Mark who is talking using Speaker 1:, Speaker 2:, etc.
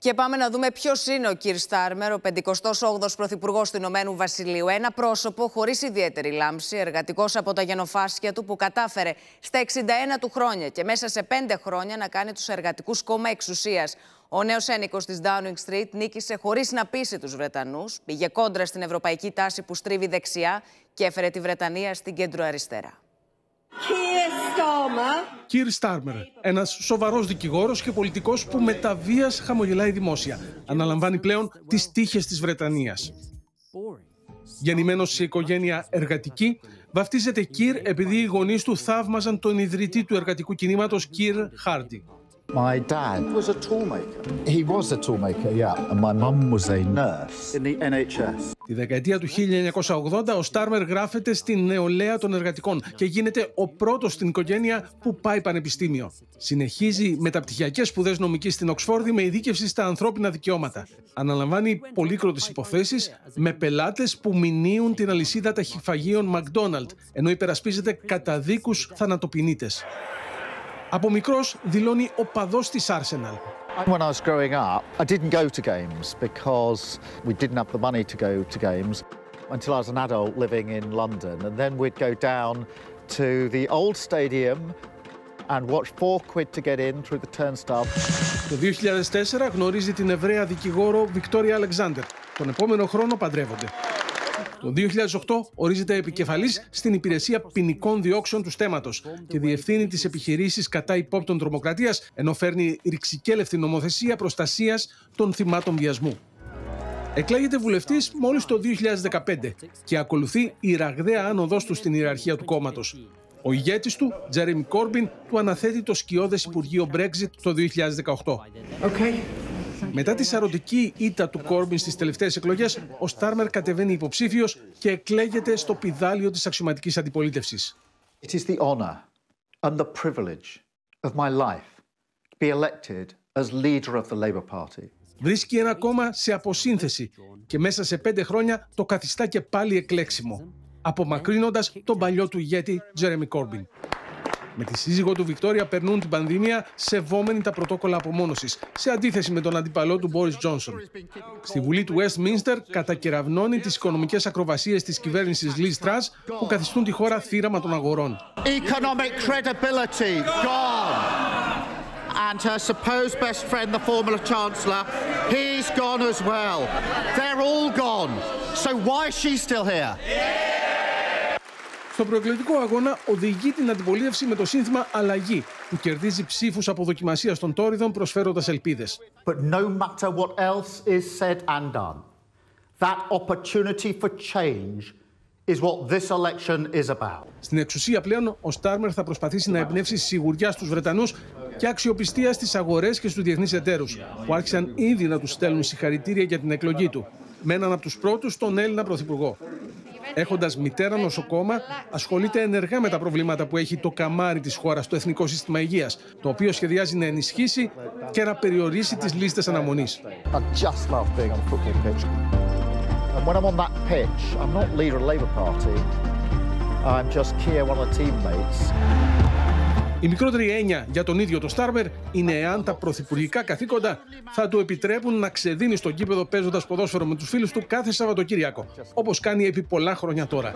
Speaker 1: Και πάμε να δούμε ποιος είναι ο Κυρ Στάρμερ, ο 58ο Πρωθυπουργός του Ηνωμένου Βασιλείου. Ένα πρόσωπο χωρίς ιδιαίτερη λάμψη, εργατικός από τα γενοφάσκια του, που κατάφερε στα 61 του χρόνια και μέσα σε 5 χρόνια να κάνει τους εργατικούς κόμμα εξουσίας. Ο νέος ένικος της Downing Street νίκησε χωρίς να πείσει τους Βρετανούς, πήγε κόντρα στην ευρωπαϊκή τάση που στρίβει δεξιά και έφερε τη Βρετανία στην κέντρο αριστερά.
Speaker 2: Κυρ Στάρμερ, ένας σοβαρός δικηγόρος και πολιτικός που με τα βίας χαμογελάει δημόσια. Αναλαμβάνει πλέον τις τύχες της Βρετανίας. Γεννημένος σε οικογένεια εργατική, βαφτίζεται Κυρ επειδή οι γονείς του θαύμαζαν τον ιδρυτή του εργατικού κινήματος Κυρ Χάρντι.
Speaker 3: My dad was a toolmaker. He was a toolmaker, yeah. And my mum was a nurse in the NHS.
Speaker 2: Τη δεκαετία του 1980 ο Στάρμερ γράφεται στην νεολαία των εργατικών και γίνεται ο πρώτος στην οικογένεια που πάει πανεπιστήμιο. Συνεχίζει μεταπτυχιακές σπουδές νομικής στην Οξφόρδη με ειδίκευση στα ανθρώπινα δικαιώματα. Αναλαμβάνει πολύκροτες υποθέσεις με πελάτες που μηνύουν την αλυσίδα ταχυφαγίων McDonald, ενώ υπερασπίζεται καταδίκους θανατοπινίτες. Από μικρός δηλώνει οπαδός της Arsenal.
Speaker 3: When I was growing up, I didn't go to games because we didn't have the money to go to games until I was an adult living in London. And then we'd go down to the old stadium and watch four quid to get in through the turnstile.
Speaker 2: Το 2004 γνωρίζει την Εβραία δικηγόρο Βικτόρια Αλεξάνδερ. Τον επόμενο χρόνο παντρεύονται. Το 2008 ορίζεται επικεφαλής στην υπηρεσία ποινικών διώξεων του στέματος και διευθύνει τις επιχειρήσεις κατά υπόπτων τρομοκρατίας, ενώ φέρνει ρηξικέλευτη νομοθεσία προστασίας των θυμάτων βιασμού. Εκλέγεται βουλευτής μόλις το 2015 και ακολουθεί η ραγδαία άνοδός του στην ιεραρχία του κόμματος. Ο ηγέτης του, Τζέρεμι Κόρμπιν, του αναθέτει το σκιώδες Υπουργείο Brexit το 2018. Μετά τη σαρωτική ήττα του Κόρμπιν στις τελευταίες εκλογές, ο Στάρμερ κατεβαίνει υποψήφιος και εκλέγεται στο πιδάλιο της αξιωματικής αντιπολίτευσης.
Speaker 3: It is the honor and the privilege of my life to be elected as leader of the Labour Party.
Speaker 2: Βρίσκει ένα κόμμα σε αποσύνθεση και μέσα σε πέντε χρόνια το καθιστά και πάλι εκλέξιμο, απομακρύνοντας τον παλιό του ηγέτη Τζέρεμι Κόρμπιν. Με τη σύζυγό του Βικτόρια περνούν την πανδημία σεβόμενοι τα πρωτόκολλα απομόνωσης, σε αντίθεση με τον αντιπαλό του Μπόρις Τζόνσον. Στη Βουλή του Westminster κατακεραυνώνει τις οικονομικές ακροβασίες της κυβέρνησης Liz Truss που καθιστούν τη χώρα θύραμα των αγορών.
Speaker 3: Economic credibility gone. And her supposed best friend, the former chancellor, he's gone as well. They're all gone. So why is she still here?
Speaker 2: Στο προεκλογικό αγώνα οδηγεί την αντιπολίτευση με το σύνθημα Αλλαγή, που κερδίζει ψήφους από δοκιμασία των τόριδων προσφέροντας ελπίδες.
Speaker 3: But no matter what else is said and done, that opportunity for change is what this election is about.
Speaker 2: Στην εξουσία πλέον, ο Στάρμερ θα προσπαθήσει να εμπνεύσει σιγουριά στους Βρετανούς και αξιοπιστία στις αγορές και στους διεθνείς εταίρους, που άρχισαν ήδη να τους στέλνουν συγχαρητήρια για την εκλογή του, με έναν από τους πρώτους, τον Έλληνα Πρωθυπουργό. Έχοντας μητέρα νοσοκόμα, ασχολείται ενεργά με τα προβλήματα που έχει το καμάρι της χώρας, το Εθνικό Σύστημα Υγείας, το οποίο σχεδιάζει να ενισχύσει και να περιορίσει τις λίστες αναμονής. Η μικρότερη έννοια για τον ίδιο το Στάρμερ είναι εάν τα πρωθυπουργικά καθήκοντα θα του επιτρέπουν να ξεδίνει στον κήπεδο παίζοντας ποδόσφαιρο με τους φίλους του κάθε Σαββατοκύριακο, όπως κάνει επί πολλά χρόνια τώρα.